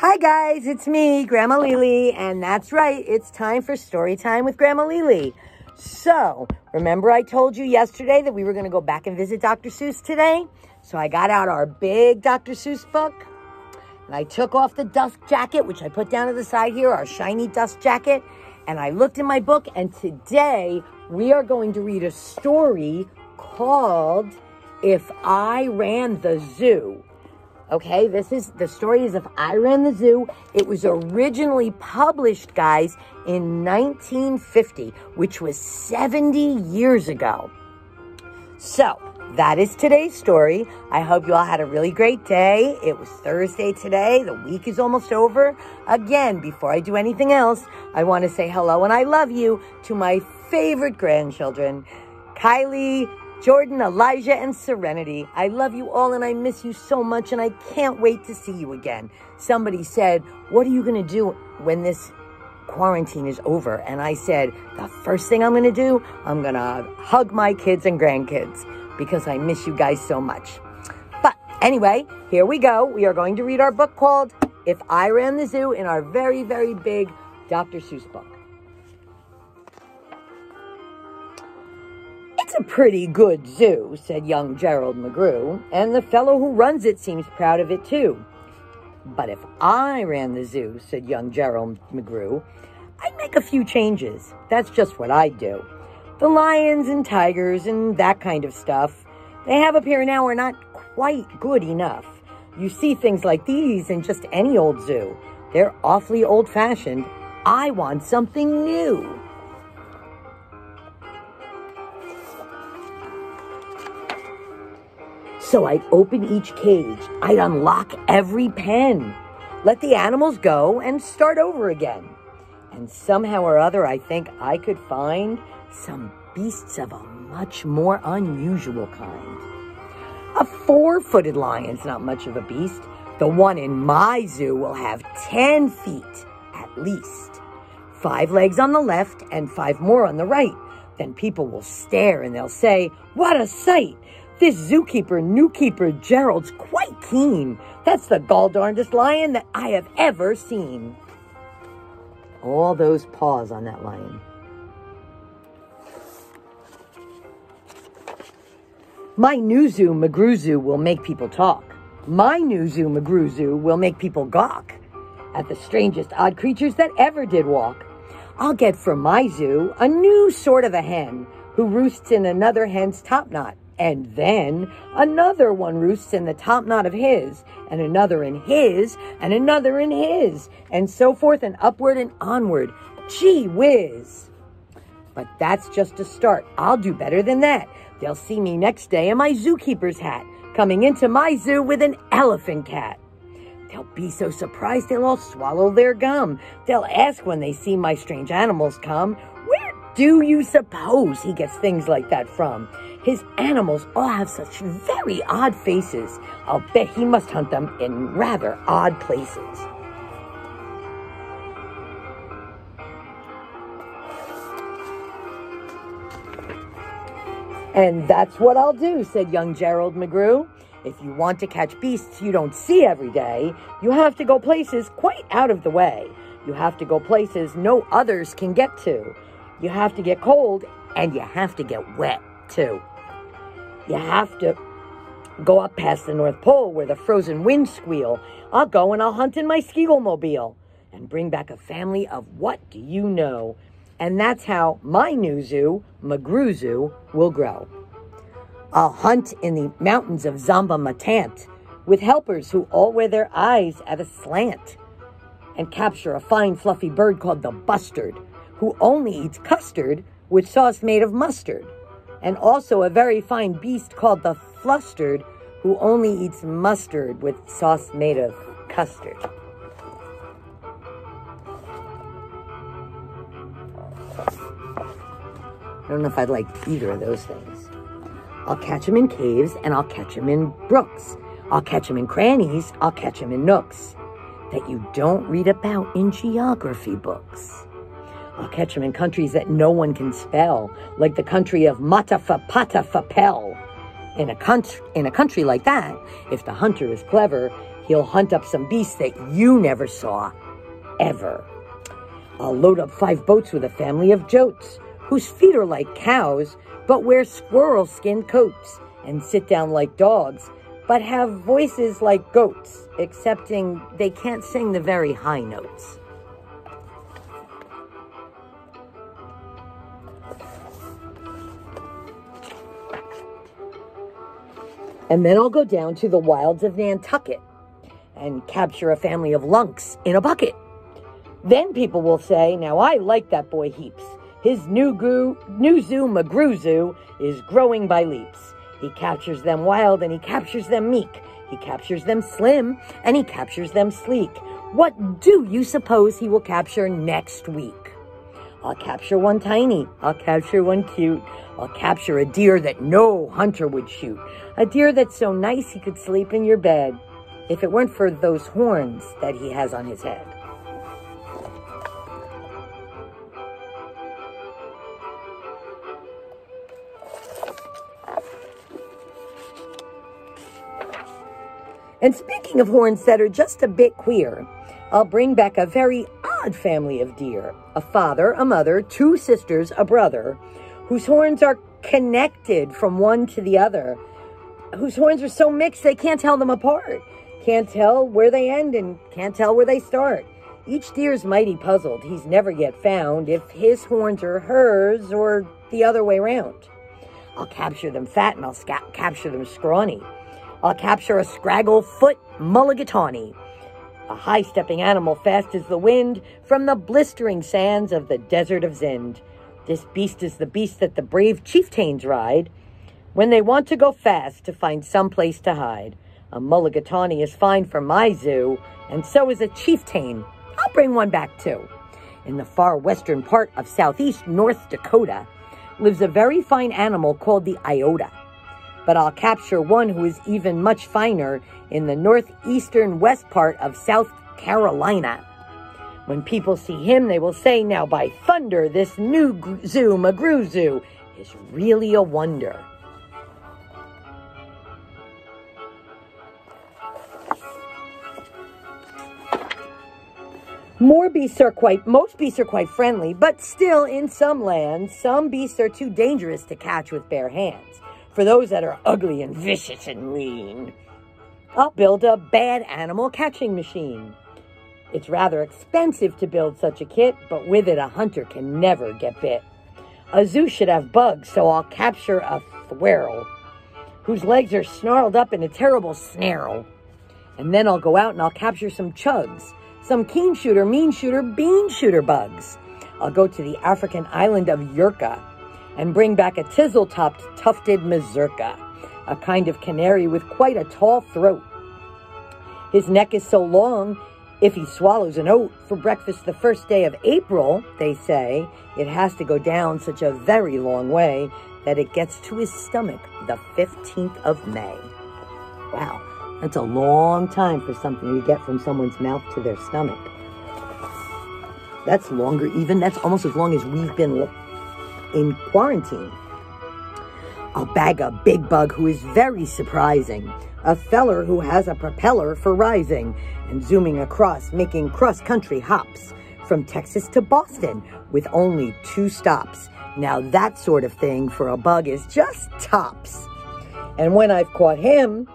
Hi guys, it's me, Grandma Lili, and that's right, it's time for story time with Grandma Lili. So, remember I told you yesterday that we were going to go back and visit Dr. Seuss today? So I got out our big Dr. Seuss book, and I took off the dust jacket, which I put down to the side here, our shiny dust jacket, and I looked in my book, and today we are going to read a story called If I Ran the Zoo. Okay, this is the story is of I Ran the Zoo. It was originally published, guys, in 1950, which was 70 years ago. So, that is today's story. I hope you all had a really great day. It was Thursday today. The week is almost over. Again, before I do anything else, I want to say hello and I love you to my favorite grandchildren, Kylie, Jordan, Elijah, and Serenity. I love you all and I miss you so much and I can't wait to see you again. Somebody said, What are you going to do when this quarantine is over? And I said, The first thing I'm going to do, I'm going to hug my kids and grandkids because I miss you guys so much. But anyway, here we go. We are going to read our book called If I Ran the Zoo in our very, very big Dr. Seuss book. Pretty good zoo, said young Gerald McGrew, and the fellow who runs it seems proud of it too. But if I ran the zoo, said young Gerald McGrew, I'd make a few changes. That's just what I'd do. The lions and tigers and that kind of stuff they have up here now are not quite good enough. You see things like these in just any old zoo. They're awfully old fashioned. I want something new. So I'd open each cage. I'd unlock every pen. Let the animals go and start over again. And somehow or other, I think I could find some beasts of a much more unusual kind. A four-footed lion's not much of a beast. The one in my zoo will have 10 feet at least. Five legs on the left and five more on the right. Then people will stare and they'll say, what a sight! This zookeeper, newkeeper Gerald's quite keen. That's the gall-darndest lion that I have ever seen. All those paws on that lion. My new zoo, McGrew Zoo, will make people talk. My new zoo, McGrew Zoo, will make people gawk at the strangest odd creatures that ever did walk. I'll get for my zoo a new sort of a hen who roosts in another hen's top knot. And then another one roosts in the top knot of his, and another in his, and another in his, and so forth and upward and onward. Gee whiz! But that's just a start. I'll do better than that. They'll see me next day in my zookeeper's hat, coming into my zoo with an elephant cat. They'll be so surprised they'll all swallow their gum. They'll ask when they see my strange animals come, do you suppose he gets things like that from? His animals all have such very odd faces. I'll bet he must hunt them in rather odd places. And that's what I'll do, said young Gerald McGrew. If you want to catch beasts you don't see every day, you have to go places quite out of the way. You have to go places no others can get to. You have to get cold and you have to get wet too. You have to go up past the North Pole where the frozen winds squeal. I'll go and I'll hunt in my Skeegle-mobile and bring back a family of what do you know? And that's how my new zoo, McGrew Zoo, will grow. I'll hunt in the mountains of Zomba-Ma-Tant with helpers who all wear their eyes at a slant and capture a fine fluffy bird called the bustard who only eats custard with sauce made of mustard and also a very fine beast called the flustered who only eats mustard with sauce made of custard. I don't know if I'd like either of those things. I'll catch them in caves and I'll catch them in brooks. I'll catch them in crannies. I'll catch them in nooks that you don't read about in geography books. I'll catch them in countries that no one can spell, like the country of Motta-fa-Potta-fa-Pell. In a, country, in a country like that, if the hunter is clever, he'll hunt up some beasts that you never saw, ever. I'll load up five boats with a family of jotes, whose feet are like cows, but wear squirrel skin coats, and sit down like dogs, but have voices like goats, excepting they can't sing the very high notes. And then I'll go down to the wilds of Nantucket and capture a family of lunks in a bucket. Then people will say, now I like that boy heaps. His new, goo, new zoo, McGrew Zoo, is growing by leaps. He captures them wild and he captures them meek. He captures them slim and he captures them sleek. What do you suppose he will capture next week? I'll capture one tiny. I'll capture one cute. I'll capture a deer that no hunter would shoot. A deer that's so nice he could sleep in your bed if it weren't for those horns that he has on his head. And speaking of horns that are just a bit queer, I'll bring back a very odd family of deer. A father, a mother, two sisters, a brother, whose horns are connected from one to the other, whose horns are so mixed they can't tell them apart, can't tell where they end and can't tell where they start. Each deer's mighty puzzled. He's never yet found if his horns are hers or the other way round. I'll capture them fat and I'll capture them scrawny. I'll capture a scraggle foot mulligatawny, a high stepping animal fast as the wind from the blistering sands of the desert of Zind. This beast is the beast that the brave chieftains ride when they want to go fast to find some place to hide. A mulligatawny is fine for my zoo, and so is a chieftain. I'll bring one back too. In the far western part of southeast North Dakota lives a very fine animal called the iota but I'll capture one who is even much finer in the northeastern west part of South Carolina. When people see him, they will say, Now by thunder, this new zoo, McGrew Zoo, is really a wonder. More beasts are quite, most beasts are quite friendly, but still in some lands, some beasts are too dangerous to catch with bare hands for those that are ugly and vicious and mean. I'll build a bad animal catching machine. It's rather expensive to build such a kit, but with it a hunter can never get bit. A zoo should have bugs, so I'll capture a thwerl, whose legs are snarled up in a terrible snarl. And then I'll go out and I'll capture some chugs, some keen shooter, mean shooter, bean shooter bugs. I'll go to the African island of Yerka and bring back a tizzle-topped tufted mazurka, a kind of canary with quite a tall throat. His neck is so long, if he swallows an oat for breakfast the first day of April, they say, it has to go down such a very long way that it gets to his stomach the 15th of May. Wow, that's a long time for something to get from someone's mouth to their stomach. That's longer even, that's almost as long as we've been in quarantine. I'll bag a big bug who is very surprising. A feller who has a propeller for rising and zooming across, making cross-country hops from Texas to Boston with only two stops. Now that sort of thing for a bug is just tops. And when I've caught him,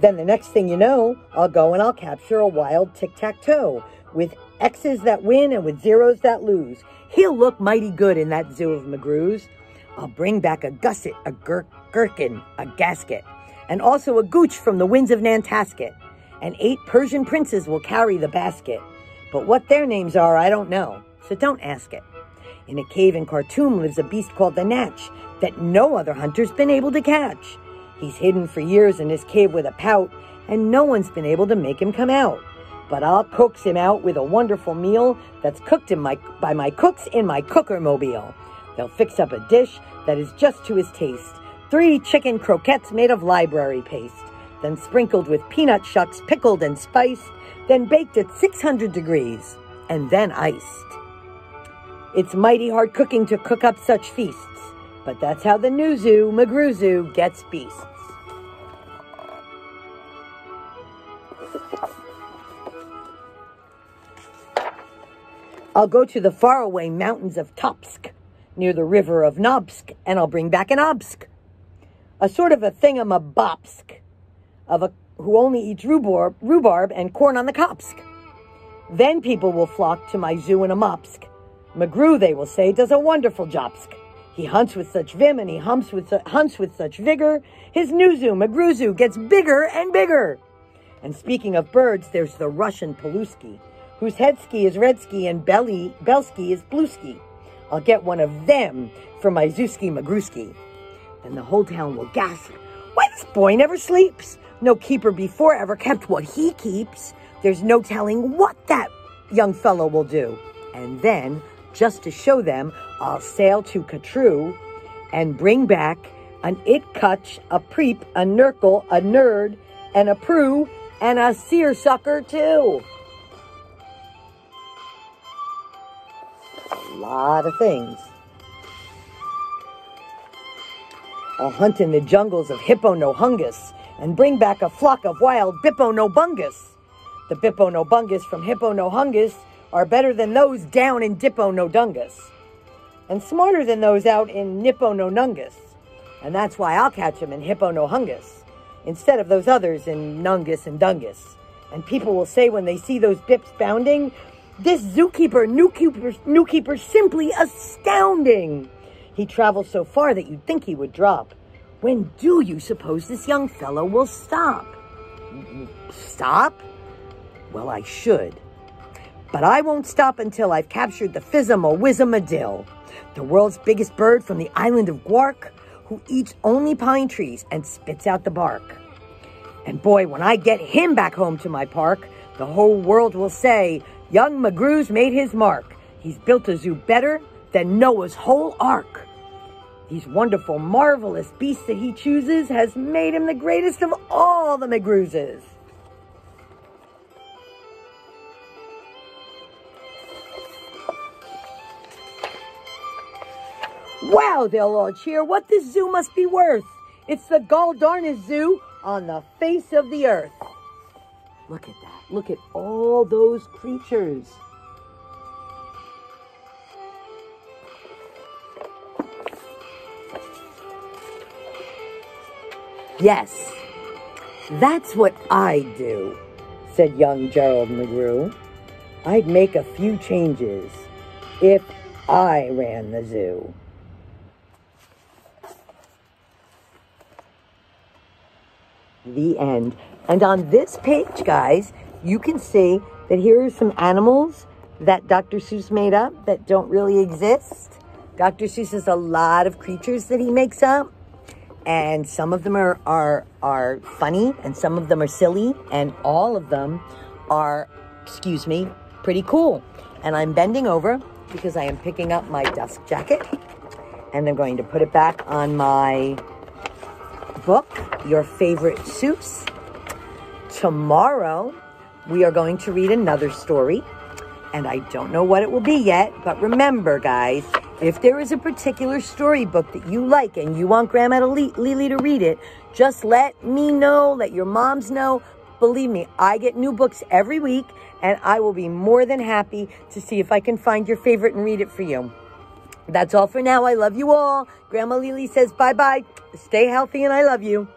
then the next thing you know, I'll go and I'll capture a wild tic-tac-toe with X's that win and with zeros that lose. He'll look mighty good in that zoo of McGrew's. I'll bring back a gusset, a gir gherkin, a gasket, and also a gooch from the winds of Nantasket. And eight Persian princes will carry the basket. But what their names are, I don't know, so don't ask it. In a cave in Khartoum lives a beast called the Natch that no other hunter's been able to catch. He's hidden for years in his cave with a pout, and no one's been able to make him come out but I'll coax him out with a wonderful meal that's cooked in my, by my cooks in my cooker mobile. They'll fix up a dish that is just to his taste. Three chicken croquettes made of library paste, then sprinkled with peanut shucks pickled and spiced, then baked at 600 degrees, and then iced. It's mighty hard cooking to cook up such feasts, but that's how the New Zoo, McGrew Zoo gets beasts. I'll go to the faraway mountains of Topsk, near the river of Nobsk, and I'll bring back an Obsk. A sort of a thingamabobsk of a who only eats rhubarb, rhubarb and corn on the Kopsk. Then people will flock to my zoo in a Mopsk. McGrew, they will say, does a wonderful jobsk. He hunts with such vim and he humps with su- hunts with such vigor. His new zoo, McGrew Zoo, gets bigger and bigger. And speaking of birds, there's the Russian Paluski, whose head ski is red ski and belly Belsky is blue ski. I'll get one of them for my Zewski Magruski. Then the whole town will gasp, why this boy never sleeps? No keeper before ever kept what he keeps. There's no telling what that young fellow will do. And then, just to show them, I'll sail to Katru and bring back an Itkutch, a Preep, a Nurgle, a Nerd, and a Prue, and a Seersucker too. Lot of things. I'll hunt in the jungles of Hippo Nohungus and bring back a flock of wild Bippo Nobungus. The Bippo Nobungus from Hippo Nohungus are better than those down in Dippo Nodungus, and smarter than those out in Nippo Nonungus. And that's why I'll catch them in Hippo Nohungus, instead of those others in Nungus and Dungus. And people will say when they see those bips bounding, this zookeeper, newkeeper, newkeeper, simply astounding. He travels so far that you'd think he would drop. When do you suppose this young fellow will stop? Stop? Well, I should. But I won't stop until I've captured the Fizza-ma-Wizza-ma-Dill, the world's biggest bird from the island of Gwark, who eats only pine trees and spits out the bark. And boy, when I get him back home to my park, the whole world will say, young McGrew's made his mark. He's built a zoo better than Noah's whole ark. These wonderful, marvelous beasts that he chooses has made him the greatest of all the McGrewses. Wow, they'll all cheer. What this zoo must be worth. It's the Galdarnest Zoo on the face of the earth. Look at that. Look at all those creatures. Yes, that's what I'd do, said young Gerald McGrew. I'd make a few changes if I ran the zoo. The end. And on this page, guys, you can see that here are some animals that Dr. Seuss made up that don't really exist. Dr. Seuss has a lot of creatures that he makes up and some of them are, are, are funny and some of them are silly and all of them are, excuse me, pretty cool. And I'm bending over because I am picking up my dust jacket and I'm going to put it back on my book, Your Favorite Seuss. Tomorrow, we are going to read another story and I don't know what it will be yet, but remember, guys, if there is a particular storybook that you like and you want Grandma Lili to read it, just let me know, let your moms know. Believe me, I get new books every week, and I will be more than happy to see if I can find your favorite and read it for you. That's all for now. I love you all. Grandma Lili says bye bye. Stay healthy, and I love you.